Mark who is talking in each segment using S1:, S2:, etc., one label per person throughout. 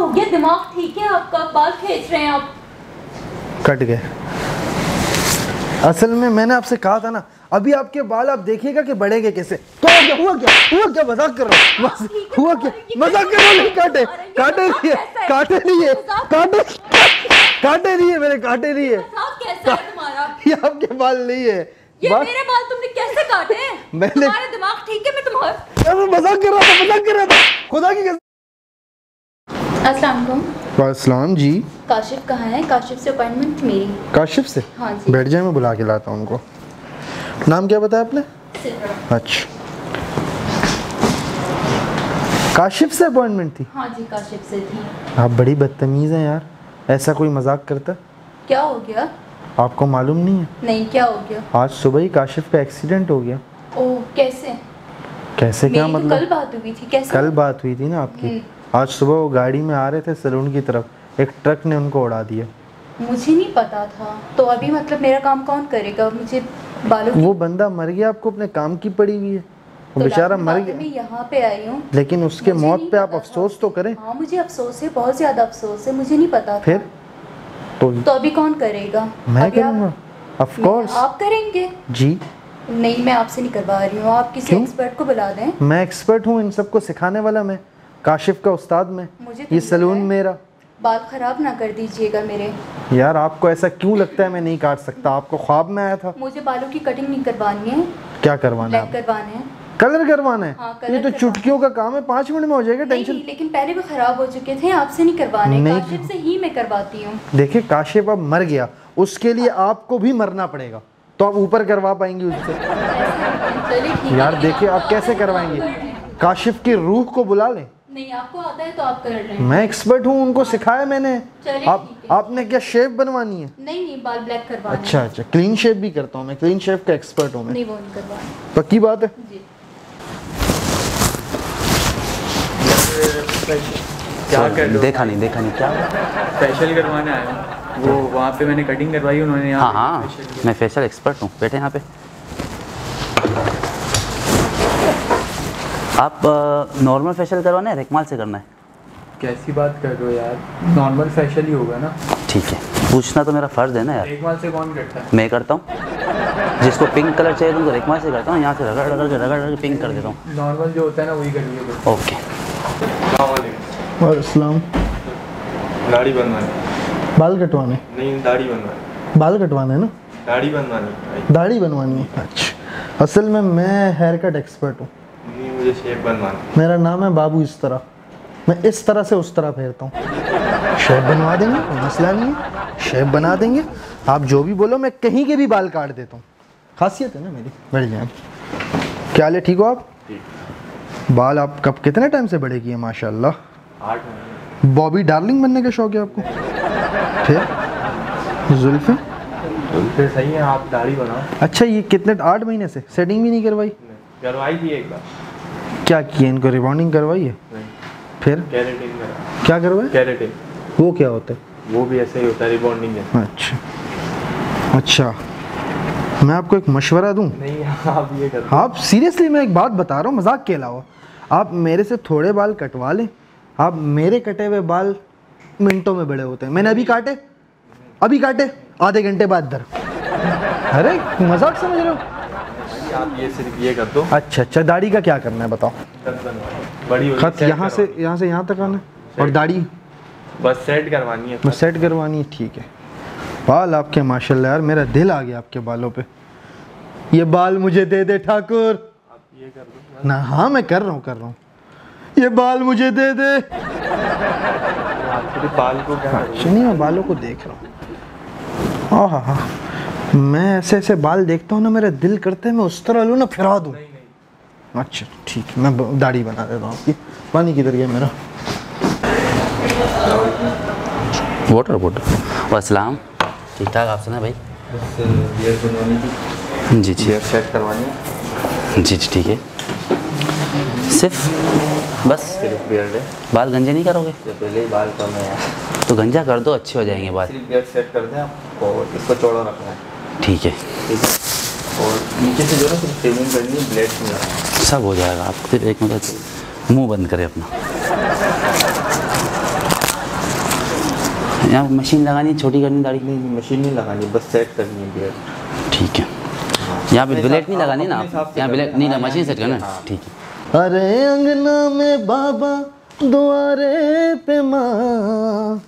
S1: हो गया? दिमाग ठीक है आपका? बाल खींच रहे हैं आप।
S2: कट गए। असल में मैंने आपसे कहा था ना अभी आपके बाल आप देखिएगा कि बढ़ेंगे कैसे। तो क्या हुआ क्या? हुआ क्या? मज़ाक कर रहा हूँ?
S1: है,
S2: हुआ
S1: तो
S2: क्या? मज़ाक कर रहा हूँ? काटे काटे नहीं है काटे नहीं है काटे काटे नहीं है मेरे काटे नहीं है। ये आपके बाल नहीं है।
S1: ये मेरे बाल तुमने कैसे काटे?
S2: मैंने-
S1: तुम्हारा दिमाग ठीक है मैं तुम्हारा
S2: मज़ाक कर रहा था मज़ाक कर रहा था। खुदा की
S1: अस्सलाम
S2: जी।
S1: काशिफ कहाँ है? काशिफ से अपॉइंटमेंट मेरी।
S2: काशिफ से?
S1: हाँ जी।
S2: बैठ जाए मैं बुला के लाता हूँ उनको। नाम क्या बताया आपने? अच्छा। काशिफ से अपॉइंटमेंट थी?
S1: हाँ जी काशिफ से थी।
S2: आप बड़ी बदतमीज़ हैं यार। ऐसा कोई मज़ाक करता?
S1: क्या हो गया?
S2: आपको मालूम नहीं है?
S1: नहीं क्या हो गया?
S2: आज सुबह ही काशिफ का एक्सीडेंट हो गया।
S1: ओ कैसे?
S2: कैसे क्या
S1: तो
S2: मतलब?
S1: कल बात हुई थी कैसे?
S2: कल बात हुई थी ना आपकी। आज सुबह वो गाड़ी में आ रहे थे सलून की तरफ़। एक ट्रक ने उनको उड़ा दिया।
S1: मुझे नहीं पता था। तो अभी मतलब मेरा काम कौन करेगा? मुझे बालों
S2: वो बंदा मर गया आपको अपने काम की पड़ी हुई है।
S1: तो
S2: बेचारा मर गया।
S1: मैं यहाँ पे आई हूँ।
S2: लेकिन उसके मौत पे आप अफसोस तो करें।
S1: हाँ मुझे अफसोस है बहुत ज़्यादा अफसोस है मुझे नहीं पता
S2: फिर? तो
S1: तो अभी कौन करेगा?
S2: मैं करूँगा। ऑफ़ कोर्स
S1: आप करेंगे।
S2: जी।
S1: नहीं मैं आपसे नहीं करवा रही हूँ। आप किसी एक्सपर्ट को बुला दें।
S2: मैं एक्सपर्ट हूँ इन सबको सिखाने वाला मैं। काशिफ का उस्ताद में
S1: तो
S2: ये
S1: नहीं
S2: सलून मेरा।
S1: बाल खराब ना कर दीजिएगा मेरे।
S2: यार आपको ऐसा क्यों लगता है मैं नहीं काट सकता? आपको ख्वाब में आया था?
S1: मुझे बालों की कटिंग नहीं करवानी है।
S2: क्या करवाना है
S1: करवाने
S2: कलर करवाना है?
S1: हाँ,
S2: ये तो चुटकियों का काम है पाँच मिनट में हो जाएगा टेंशन
S1: लेकिन पहले भी खराब हो चुके थे आपसे नहीं करवाने।
S2: नहीं।
S1: काशिफ से ही मैं करवाती हूँ।
S2: देखिए काशिफ अब मर गया उसके लिए आपको भी मरना पड़ेगा। तो आप ऊपर करवा पाएँगे उससे।
S1: है।
S2: यार देखिए आप कैसे करवाएँगे? काशिफ की रूह को बुला लें।
S1: नहीं आपको आता है तो आप कर रहे हैं।
S2: मैं एक्सपर्ट हूँ उनको सिखाया मैंने। आप आपने क्या शेप बनवानी है?
S1: नहीं नहीं बाल ब्लैक करवाने
S2: अच्छा अच्छा क्लीन शेप भी करता हूँ मैं। क्लीन शेप का एक्सपर्ट हूँ मैं।
S1: नहीं वो नहीं करवाने।
S2: पक्की बात है?
S1: जी।
S3: क्या कर लो
S4: देखा नहीं देखा नहीं क्या?
S3: फेशियल करवाने आया वो वहाँ पे मैंने कटिंग करवाई उन्होंने
S4: हाँ हाँ। मैं फेशियल एक्सपर्ट हूँ। बैठे यहाँ पे। आप नॉर्मल फेशियल करवाना है रेकमाल से करना है?
S3: कैसी बात कर रहे हो यार? नॉर्मल फेशियल ही होगा ना।
S4: ठीक है। पूछना तो मेरा फ़र्ज़ है ना यार।
S3: देखभाल से कौन करता है?
S4: मैं करता हूँ। जिसको पिंक कलर चाहिए तुमको रेकमाल से करता हूँ। यहाँ से रगड़ रगड़ के रगड़ रगड़ पिंक कर देता हूँ।
S3: नॉर्मल जो होता है ना वही कर लिया
S4: ओके
S5: दाढ़ी बनवानी।
S2: बाल कटवाने।
S5: नहीं दाढ़ी बनवानी।
S2: बाल कटवाने ना?
S5: दाढ़ी बनवानी।
S2: दाढ़ी बनवानी है। अच्छा। असल में मैं हेयर कट एक्सपर्ट हूँ।
S5: मुझे शेप बनवानी
S2: मेरा नाम है बाबू इस तरह। मैं इस तरह से उस तरह फेरता हूँ। शेप बनवा देंगे कोई मसला नहीं है। शेप बना देंगे। आप जो भी बोलो मैं कहीं के भी बाल काट देता हूँ। खासियत है ना मेरी? बैठ जाए। क्या हाल है ठीक हो आप? बाल आप कब कितने टाइम से बड़े किए माशाल्लाह? बॉबी डार्लिंग बनने का शौक है आपको? फिर? जुल्फे?
S5: फिर सही है आप दाढ़ी बनाओ।
S2: अच्छा ये कितने आठ महीने से? सेटिंग भी नहीं करवाई?
S5: करवाई थी एक बार।
S2: क्या किया? इनको रिबॉन्डिंग करवाई है? फिर?
S5: कैरेटिन
S2: क्या करवाए
S5: कैरेटिन
S2: वो क्या होता है?
S5: वो भी ऐसे ही होता है रिबॉन्डिंग है।
S2: अच्छा। अच्छा। मैं आपको एक मशवरा दूँ?
S5: नहीं आप ये कर
S2: आप सीरियसली मैं एक बात बता रहा हूँ मज़ाक के अलावा। आप मेरे से थोड़े बाल कटवा लें। आप मेरे कटे हुए बाल मिनटों में बड़े होते हैं। मैंने अभी काटे? अभी काटे? आधे घंटे बाद दर अरे मज़ाक समझ रहे हो?
S5: आप ये सिर्फ़ ये कर दो।
S2: अच्छा अच्छा दाढ़ी का क्या करना है बताओ।
S5: बड़ी
S2: खत यहाँ से यहाँ से यहाँ तक आना है? और दाढ़ी?
S5: बस सेट करवानी है।
S2: मैं सेट करवानी है ठीक है। बाल आपके माशाल्लाह यार मेरा दिल आ गया आपके बालों पे। ये बाल मुझे दे दे ठाकुर।
S5: आप ये कर दो
S2: ना हाँ मैं कर रहा हूँ कर रहा हूँ। ये बाल मुझे दे दे।
S5: बाल को क्या करोगे?
S2: सुनिए मैं बालों को देख रहा हूँ। हाँ हाँ हाँ मैं ऐसे ऐसे बाल देखता हूँ ना मेरा दिल करता है मैं उस तरह लूँ ना फिरा दूँ।
S5: नहीं नहीं।
S2: अच्छा ठीक है मैं दाढ़ी बना देता हूँ। आपकी पानी किधर गया मेरा?
S4: वाटर वाटर असलम ठीक ठाक आप सुना भाई।
S5: बस
S4: जी जी।
S5: सेट करवानी है।
S4: जी जी ठीक है। सिर्फ़ बस।
S5: सिर्फ़ बियर्ड है
S4: बाल गंजे नहीं करोगे?
S5: पहले ही बाल कम है।
S4: तो गंजा कर दो अच्छे हो जाएँगे बाल।
S5: सिर्फ़ बियर्ड सेट कर दें आप और इसको चौड़ा रखना है।
S4: ठीक है।
S5: और नीचे से जो है ना सिर्फ़ करनी ब्लेड में
S4: सब हो जाएगा। आप सिर्फ़ एक मिनट मुँह बंद करें अपना। यहाँ मशीन लगानी छोटी करनी दाढ़ी?
S5: नहीं नहीं मशीन नहीं लगानी बस सेट करनी है ब्लेड
S4: ठीक है। यहाँ पे ब्लेड नहीं लगानी ना यहाँ ब्लेड नहीं ना
S5: हाँ,
S4: मशीन सेट करना
S5: हाँ।
S4: ठीक है।
S2: अरे अंगना में बाबा द्वारे पे माँ।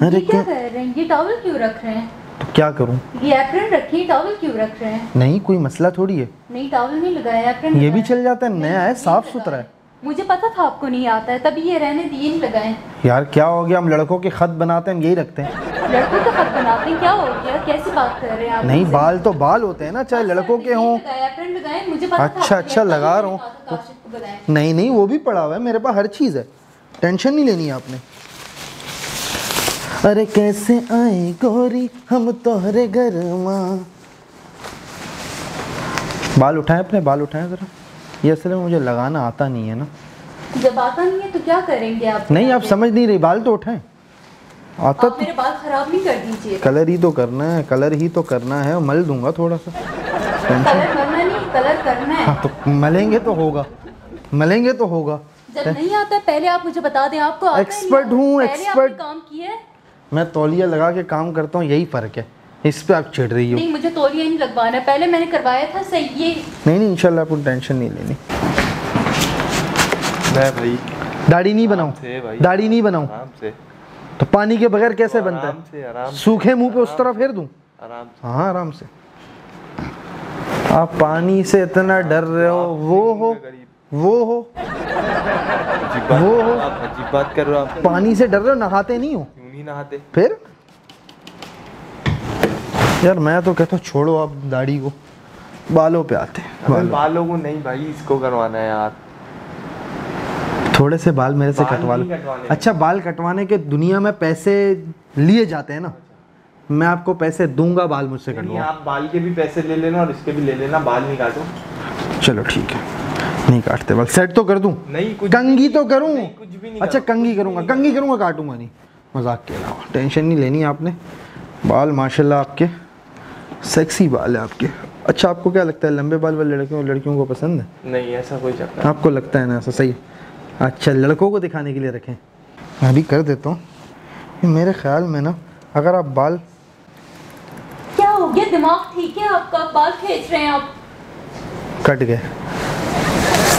S2: अरे
S1: क्या कर रहे हैं? ये टॉवल क्यों रख रहे हैं?
S2: क्या करूँ?
S1: ये एप्रन रखिए टॉवल क्यों रख रहे हैं?
S2: नहीं कोई मसला थोड़ी है।
S1: नहीं टॉवल नहीं लगाया एप्रन
S2: ये भी चल जाता है नया है साफ़ सुथरा है।
S1: मुझे पता था आपको नहीं आता है तभी ये रहने दिए नहीं लगाए।
S2: यार क्या हो गया? हम लड़कों के खत बनाते हैं हम यही रखते हैं।
S1: लड़कों तो खत बनाते हैं क्या हो गया? कैसी बात कर रहे हैं आप
S2: नहीं बाल तो बाल होते हैं ना चाहे लड़कों के हों। अच्छा, अच्छा, लगा रहा हूँ।
S1: को।
S2: नहीं नहीं वो भी पड़ा हुआ है मेरे पास हर चीज़ है। टेंशन नहीं लेनी है आपने। अरे कैसे आए गोरी हम तोहरे घर माँ। बाल उठाएँ अपने बाल उठाएँ ज़रा। ये असल में मुझे लगाना आता नहीं है ना।
S1: जब आता नहीं है तो क्या करेंगे आप?
S2: नहीं आप समझ नहीं रही बाल तो उठाएँ। आता
S1: आप मेरे बाल खराब नहीं कर दीजिए।
S2: कलर ही तो करना है कलर ही तो करना है मल दूँगा थोड़ा सा।
S1: कलर करना नहीं कलर करना है।
S2: हाँ तो मलेंगे तो होगा मलेंगे तो होगा।
S1: जब नहीं आता पहले आप मुझे बता दें आपको आता है?
S2: हूँ, expert।
S1: काम किया है?
S2: मैं तौलिया लगा के काम करता हूँ यही फ़र्क है। इस पे आप चिढ़ रही हो।
S1: नहीं मुझे तौलिया नहीं लगवाना पहले मैंने करवाया था सही ये
S2: नहीं नहीं इंशाल्लाह आपको टेंशन नहीं लेनी।
S5: मैं भाई
S2: दाढ़ी नहीं बनाऊँ। दाढ़ी नहीं बनाऊँ। तो पानी के बगैर कैसे बनता है? सूखे मुँह पे उस तरह फेर दूँ?
S5: आराम से।
S2: हाँ आराम से। आप पानी से इतना डर रहे हो वो हो वो हो। वो
S5: आप अजीब बात कर रहे हो आप।
S2: पानी से डर रहे हो नहाते नहीं हो?
S5: क्यों नहीं नहाते?
S2: फिर? यार मैं तो कहता हूँ छोड़ो आप दाढ़ी को। बालों पे आते बालों।
S5: बालों को नहीं भाई इसको करवाना है यार।
S2: थोड़े से बाल मेरे से कटवा लो। अच्छा बाल कटवाने के दुनिया में पैसे लिए जाते हैं ना? मैं आपको पैसे दूँगा बाल मुझसे कटवाओ।
S5: आप बाल के भी पैसे ले लेना और इसके भी ले लेना बाल नहीं काटो
S2: चलो ठीक है। नहीं काटते बाल सेट तो कर दूँ।
S5: नहीं कुछ
S2: कंगी तो करूँ।
S5: नहीं, कुछ भी नहीं
S2: अच्छा कंगी करूँगा कंगी करूँगा काटूँगा नहीं मज़ाक के अलावा टेंशन नहीं लेनी आपने। बाल माशाल्लाह आपके। सेक्सी बाल है आपके। अच्छा आपको क्या लगता है लंबे बाल वाले लड़कियों लड़कियों को पसंद है?
S5: नहीं ऐसा कोई चक्कर
S2: आपको लगता है ना ऐसा सही अच्छा लड़कों को दिखाने के लिए रखें। मैं भी कर देता हूँ। मेरे ख्याल में ना अगर आप बाल
S1: क्या हो गया? दिमाग ठीक है आपका? बाल खींच रहे हैं आप।
S2: कट गए।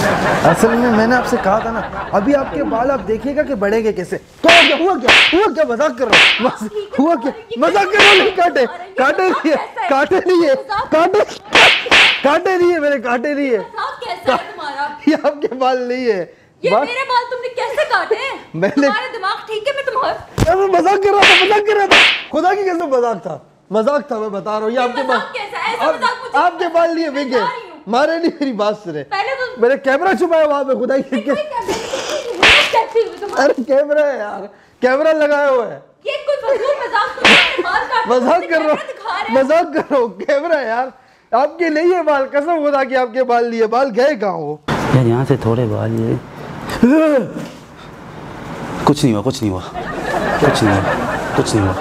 S2: असल में मैंने आपसे कहा था ना अभी आपके बाल आप देखिएगा कि बढ़ेंगे कैसे। तो क्या हुआ क्या हुआ क्या मज़ाक कर रहा हूँ? हुआ क्या? मज़ाक कर रहा हूँ काटे काटे नहीं है? काटे नहीं है काटे काटे नहीं है मेरे काटे नहीं है
S1: कैसा है
S2: ये आपके बाल नहीं है।
S1: ये मेरे बाल तुमने कैसे काटे?
S2: मैंने-
S1: दिमाग ठीक है मैं तुम्हारा
S2: मैं मज़ाक कर रहा था मज़ाक कर रहा था। खुदा की कसम मज़ाक था। मज़ाक था मैं बता रहा हूँ ये आपके बाल
S1: कैसा
S2: आपके बाल लिए
S1: हूँ।
S2: मारे नहीं मेरी बात सुने।
S1: पहले तो
S2: मेरे कैमरा छुपाया वहाँ पे खुदा की
S1: कोई क्या कैसी हुई तुम्हारी
S2: अरे कैमरा है यार कैमरा लगाया हुआ है।
S1: ये कोई मज़ाक
S2: कर रहा हूँ मज़ाक कर रहा हूँ। कैमरा यार। आपके नहीं है बाल कसम खुदा की आपके बाल लिए बाल गए कहाँ वो
S4: यार यहाँ से थोड़े बाल ये कुछ नहीं हुआ कुछ नहीं हुआ। कुछ नहीं हुआ कुछ नहीं हुआ।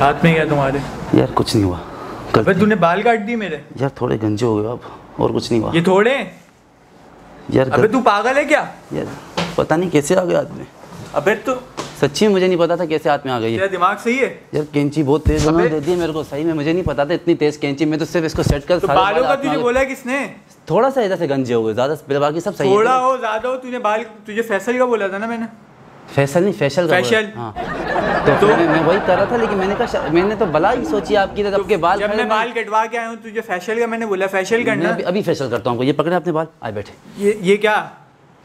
S3: हाथ में क्या तुम्हारे।
S4: यार कुछ नहीं हुआ। गलती
S3: तूने बाल काट दिए मेरे।
S4: यार थोड़े गंजे हो गए अब और कुछ नहीं हुआ।
S3: ये थोड़े? हैं?
S4: यार
S3: अबे तू पागल है क्या?
S4: यार पता नहीं कैसे आ गया हाथ में
S3: अबे तू
S4: सच्ची में मुझे नहीं पता था कैसे हाथ में आ गई
S3: तेरा दिमाग सही है?
S4: यार कैंची बहुत तेज उन्होंने दे दी मेरे को सही में मुझे नहीं पता था इतनी तेज कैंची। मैं तो सिर्फ़ इसको सेट कर
S3: तो बालों का तुझे बोला किसने?
S4: थोड़ा सा इधर से गंजे हो गए ज़्यादा बाकी सब सही
S3: थोड़ा
S4: हो
S3: ज़्यादा हो तूने बाल तुझे फैसल का बोला था ना मैंने।
S4: फैसल नहीं फैशल का
S3: फैशल।
S4: हाँ। तो फिर मैं, मैं वही कर रहा था लेकिन मैंने कहा मैंने तो भला ही सोची आपकी तो आपके बाल
S3: जब मैं बाल कटवा के आया हूँ तुझे फैशल का मैंने बोला फैशल करना।
S4: अभी, अभी फैशल करता हूँ आपको। ये पकड़े अपने बाल? आए बैठे।
S3: ये ये क्या?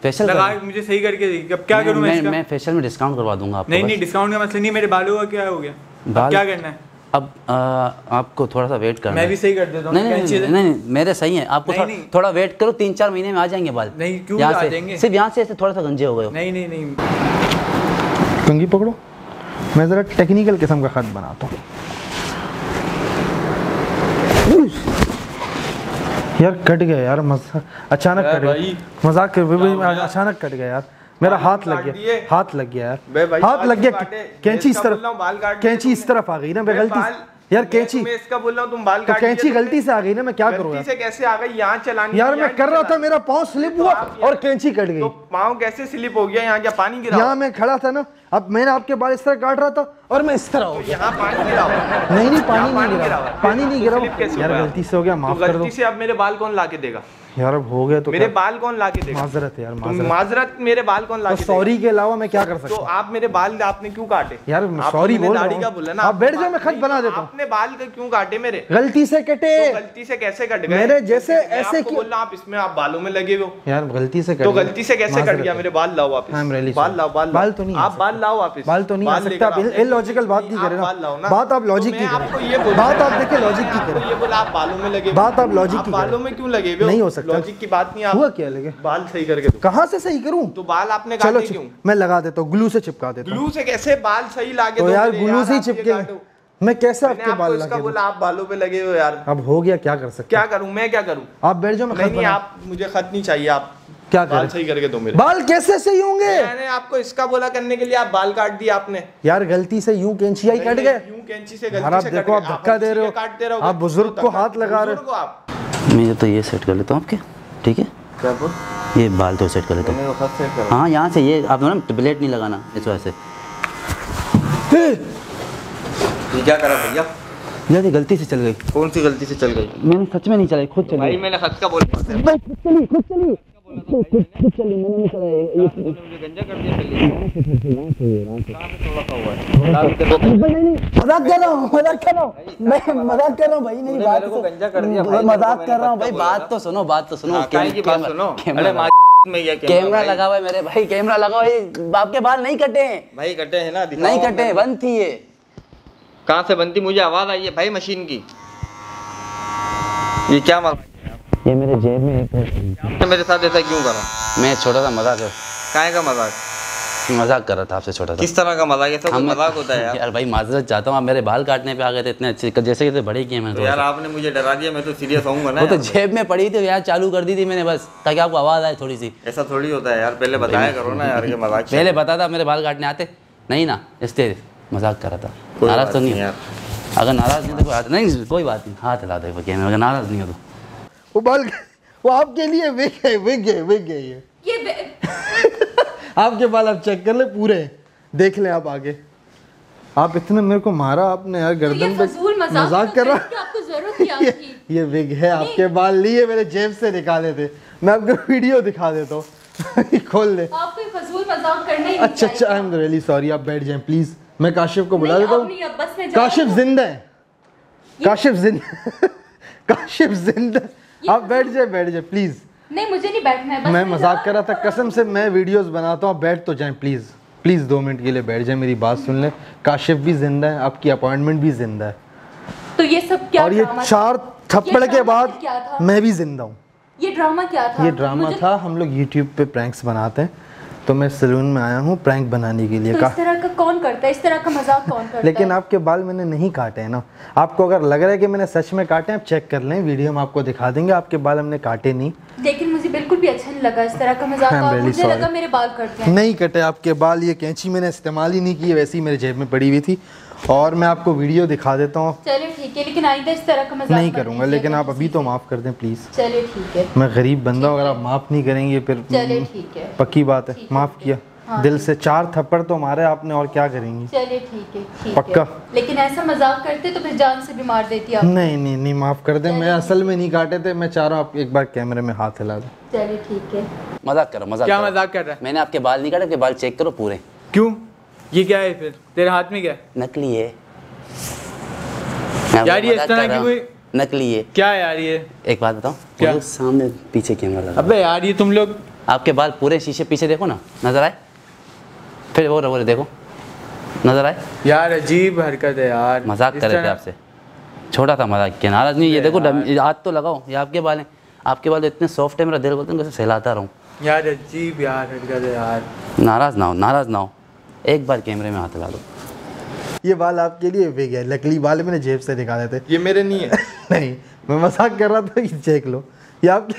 S4: फैशल
S3: लगा मुझे सही करके अब क्या करूँ मैं
S4: मैं फैशल में डिस्काउंट करवा दूँगा आपको
S3: नहीं नहीं डिस्काउंट का मसला नहीं मेरे बालों का क्या हो गया? क्या करना है?
S4: अब आ, आपको थोड़ा सा वेट करना
S3: मैं भी सही कर देता हूँ
S4: नहीं नहीं, नहीं नहीं नहीं मेरे सही है। आपको
S3: नहीं,
S4: थोड़ा
S3: नहीं।
S4: थोड़ा वेट करो तीन चार महीने में आ जाएँगे बाल।
S3: नहीं, क्यों आ जाएँगे?
S4: सिर्फ़ यहाँ से ऐसे थोड़ा सा गंजे हो गए हो।
S3: नहीं नहीं नहीं।
S2: कंगी पकड़ो। मैं ज़रा टेक्निकल किस्म का खत बनाता हूँ। यार कट गया यार मज़ा अचानक कट गया। मज़ाक कर अचानक कट गया यार। मेरा हाथ लग गया। हाथ लग गया यार। हाथ लग गया। कैंची इस तरफ़ कैंची इस तरफ़ आ गई ना मैं गलती यार कैंची
S6: मैं इसका बोल रहा हूँ तुम बाल
S2: तो कैंची गलती से आ गई ना मैं क्या करूँ
S6: गलती से कैसे आ गई? यहाँ चलानी
S2: यार मैं कर रहा था मेरा पाँव स्लिप
S6: तो
S2: हुआ और कैंची कट
S6: तो
S2: गई
S6: पाँव कैसे स्लिप हो गया? यहाँ क्या पानी गिरा?
S2: यहाँ मैं खड़ा था ना अब मैंने आपके बाल इस तरह काट रहा था और मैं इस तरह हो गया।
S6: यहाँ पानी गिरा
S2: नहीं नहीं पानी नहीं गिरा पानी नहीं
S6: तो
S2: गिरा यार गलती से हो गया
S6: तो
S2: माफ़ कर दो।
S6: गलती से अब मेरे बाल कौन ला के देगा?
S2: यार अब हो गया तो
S6: मेरे? बाल कौन ला के देगा?
S2: माजरत है यार माजरत।
S6: मेरे बाल कौन ला
S2: तो सॉरी के अलावा मैं क्या कर
S6: तो
S2: सकता हूँ?
S6: आप मेरे बाल आपने क्यों काटे?
S2: यार सॉरी बोल रहा
S6: दाढ़ी
S2: हूँ।
S6: का बोला ना
S2: आप बैठ जाओ, मैं खत बना देता हूँ।
S6: आपने बाल का क्यों काटे मेरे?
S2: गलती से कटे।
S6: तो गलती से कैसे कट गए?
S2: मेरे जैसे ऐसे क्यों-
S6: बोल रहा हूँ, आप इसमें आप बालों में लगे हो।
S2: यार गलती से कट
S6: तो गलती से कैसे कट गया? मेरे बाल लाओ वापस। बाल लाओ बाल
S2: बाल तो नहीं
S6: आप बाल लाओ वापस।
S2: बाल तो नहीं आ सकता आप
S6: आओ।
S2: बात नहीं करें
S6: बाल लाओ
S2: ना।
S6: ना
S2: बात आप लॉजिक
S6: तो
S2: की बात आप
S6: हूँ।
S2: देखिए लॉजिक की करें।
S6: बोला आप बालों में लगे
S2: बात आप
S6: आप
S2: की
S6: बालों में क्यों लगे
S2: नहीं हो सकता।
S6: लॉजिक की बात नहीं आप
S2: हुआ क्या लगे?
S6: बाल सही करके दो।
S2: कहाँ से सही करूँ?
S6: तो बाल आपने
S2: चलो
S6: क्यों?
S2: मैं लगा देता हूँ ग्लू से चिपका देता
S6: ग्लू से कैसे बाल सही लागे
S2: तो यार ग्लू से ही चिपके मैं कैसे आपके
S6: आपको
S2: बाल
S6: इसका
S2: लगे
S6: बोला आप बालों पे लगे हो यार।
S2: अब हो गया क्या कर सकते
S6: क्या करूँ मैं क्या करूँ?
S2: आप बैठ जाओ मैं
S6: नहीं आप मुझे खत नहीं चाहिए आप
S2: क्या
S6: बाल सही करके दो मेरे।
S2: बाल कैसे सही होंगे?
S6: मैंने आपको इसका बोला करने के लिए आप बाल काट दिए आपने।
S2: यार गलती से यूँ कैंचिया ही कट गए।
S6: यूँ कैंची से गलती से
S2: देखो आप धक्का दे रहे हो। आप बुज़ुर्ग
S6: तो
S2: को हाथ लगा रहे हो
S6: आप।
S4: मैं तो ये सेट कर लेता हूँ आपके ठीक है?
S5: क्या बोल?
S4: ये बाल तो सेट कर लेता हूँ। हाँ यहाँ से ये आप ना ब्लेड नहीं लगाना इस वजह से।
S5: ये क्या करा भैया?
S4: जल्दी गलती से चल गई।
S5: कौन सी गलती से चल गई?
S4: मैंने सच में नहीं चलाई खुद चली।
S5: भाई मैंने खुद का बोल
S4: भाई खुद चली खुद चली। खुद खुद चली मैंने नहीं चलाई ये-
S5: गंजा कर दिया
S2: मज़ाक कर रहा हूँ मज़ाक कर रहा हूँ मैं मज़ाक कर रहा हूँ भाई नहीं बात
S5: को
S2: तो-
S5: गंजा कर दिया
S4: मज़ाक कर रहा हूँ भाई बात तो सुनो बात तो सुनो
S5: हाँ, की
S4: कैमरा- कैमरा लगा- हुआ है मेरे भाई कैमरा लगा हुआ है आपके बाल नहीं कटे हैं
S5: भाई कटे हैं ना
S4: नहीं कटे
S5: मेरे-
S4: बंद थी ये
S5: कहाँ से बनती मुझे आवाज़ आई है भाई मशीन की ये क्या मार
S4: ये मेरे जेब में
S5: आपने मेरे साथ ऐसा क्यों करा?
S4: मैं छोटा सा मज़ाक
S5: काहे का मज़ाक?
S4: मज़ाक कर रहा था आपसे छोटा सा
S5: किस तरह का मज़ाक? ऐसा कोई
S4: हम-
S5: मज़ाक होता है यार।
S4: यार भाई माजरत चाहता हूँ आप मेरे बाल काटने पे आ गए थे इतने अच्छे जैसे कि बड़े किए मैंने
S5: तो यार आपने मुझे डरा दिया मैं तो सीरियस होऊँगा ना
S4: वो तो जेब में पड़ी थी यार चालू कर दी थी मैंने बस ताकि आपको आवाज़ आए थोड़ी सी।
S5: ऐसा थोड़ी होता है यार पहले बताया करो ना यार ये मज़ाक।
S4: पहले बता था मेरे बाल काटने आते। नहीं ना इसलिए मज़ाक कर रहा था। नाराज़ तो नहीं
S5: नहीं यार।
S4: अगर नाराज़ नहीं तो कोई बात नहीं कोई बात नहीं। हाथ हिला दे कैमरा अगर नाराज़ नहीं हो तो।
S2: वो बाल वो आपके लिए विग है विग है विग है ये।
S1: ये
S2: आपके बाल आप चेक कर ले पूरे। देख ले आप आगे। आप इतने मेरे को मारा आपने यार
S1: तो
S2: गर्दन पे
S1: मज़ाक
S2: कर रहा
S1: आपको ज़रूरत
S2: ये, ये विग है आपके बाल लिए मेरे जेब से निकाले थे। मैं आपको वीडियो दिखा देता हूँ। खोल ले। अच्छा अच्छा आई एम रियली सॉरी आप बैठ जाएँ प्लीज़ मैं काशिफ को बुला देता हूँ। काशिफ ज़िंदा है। काशिफ ज़िंदा काशिफ ज़िंदा आप बैठ जाए बैठ जाए प्लीज़
S1: नहीं मुझे नहीं बैठना है बस
S2: मैं मज़ाक कर रहा था कसम से मैं वीडियोस बनाता हूँ बैठ तो जाए प्लीज़ प्लीज़ दो मिनट के लिए बैठ जाए मेरी बात सुन ले। काशिफ भी ज़िंदा है आपकी अपॉइंटमेंट भी ज़िंदा है।
S1: तो ये सब क्या
S2: और ये चार थप्पड़ के बाद मैं भी ज़िंदा हूँ।
S1: ये ड्रामा क्या था?
S2: ये ड्रामा था हम लोग यूट्यूब पे प्रैंक्स बनाते हैं। तो मैं सलून में आया हूँ प्रैंक बनाने के लिए
S1: तो
S2: का
S1: इस तरह का कौन करता है? इस तरह का मज़ाक कौन करता
S2: लेकिन
S1: है
S2: आपके बाल मैंने नहीं काटे हैं ना। आपको अगर लग रहा है कि मैंने सच में काटे हैं आप चेक कर लें वीडियो में आपको दिखा देंगे आपके बाल हमने काटे नहीं।
S1: लेकिन मुझे बिल्कुल भी अच्छा नहीं लगा इस तरह का मज़ाक और मुझे लगा मेरे बाल कटे हैं
S2: नहीं कटे आपके बाल ये कैंची मैंने इस्तेमाल ही नहीं की वैसे ही मेरे जेब में पड़ी हुई थी। और मैं आपको वीडियो दिखा देता हूँ।
S1: चलिए ठीक है लेकिन आइंदा इस तरह का मज़ाक
S2: नहीं करूँगा लेकिन आप अभी तो माफ़ कर दें प्लीज़
S1: चलिए ठीक है।
S2: मैं गरीब बंदा हूँ अगर आप माफ़ नहीं करेंगे फिर
S1: चलिए ठीक है।
S2: पक्की बात है माफ़ किया।
S1: हाँ,
S2: दिल से चार थप्पड़ तो मारे आपने और क्या करेंगी?
S1: चलिए ठीक है ठीक
S2: पक्का?
S1: है लेकिन ऐसा मज़ाक करते तो फिर जान से भी मार देती आप।
S2: नहीं नहीं नहीं माफ़ कर दें मैं असल में नहीं काटे थे मैं चाह रहा हूँ आप एक बार कैमरे में हाथ हिला दें।
S1: चलिए ठीक है।
S4: मज़ाक करो मज़ाक
S3: क्या मज़ाक कर रहा है?
S4: मैंने आपके बाल नहीं काटे बाल चेक करो पूरे।
S3: क्यों? ये क्या है फिर? तेरे हाथ में क्या?
S4: नकली है।
S3: यार, ये इस तरह की कोई-
S4: नकली है।
S3: क्या यार ये?
S4: एक बात बताओ
S3: क्या?
S4: सामने पीछे कैमरा लगा।
S3: अबे यार ये तुम लोग
S4: आपके बाल पूरे शीशे पीछे देखो ना। नज़र आए? फिर वो रहो देखो। नज़र आए?
S3: यार अजीब हरकत है यार।
S4: मज़ाक कर रहे थे आपसे। छोटा था मज़ाक क्या नाराज़ नहीं ये देखो हाथ तो लगाओ। ये आपके बाल हैं। आपके बाल इतने सॉफ्ट है मेरा दिल बोलते हैं सहलाता रहूँ?
S3: यार अजीब यार हरकत है यार।
S4: नाराज़ ना हो नाराज़ ना हो। एक बार कैमरे में हाथ लगा दो।
S2: ये बाल आपके लिए विग है। नकली बाल मैंने जेब से निकाले थे।
S6: ये मेरे नहीं है।
S2: नहीं मैं मज़ाक कर रहा था ये चेक लो। ये आपके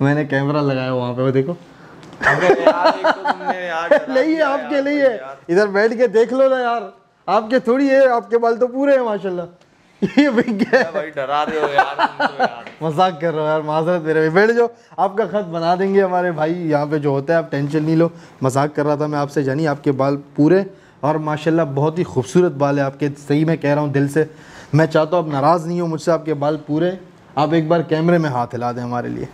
S2: मैंने कैमरा लगाया वहाँ पे वो देखो।
S6: अबे यार एक तो
S2: नहीं है आपके लिए इधर बैठ के देख लो ना यार। आपके थोड़ी है आपके बाल तो पूरे हैं माशाल्लाह। ये बिक गया
S6: भाई डरा रहे हो यार तो यार।
S2: मज़ाक कर रहा हूँ यार माजरत मेरे भाई बैठ जाओ आपका खत बना देंगे हमारे भाई यहाँ पे जो होता है आप टेंशन नहीं लो। मज़ाक कर रहा था मैं आपसे जानी आपके बाल पूरे। और माशाल्लाह बहुत ही खूबसूरत बाल है आपके सही मैं कह रहा हूँ दिल से। मैं चाहता हूँ आप नाराज़ नहीं हो मुझसे आपके बाल पूरे। आप एक बार कैमरे में हाथ हिला दें हमारे लिए।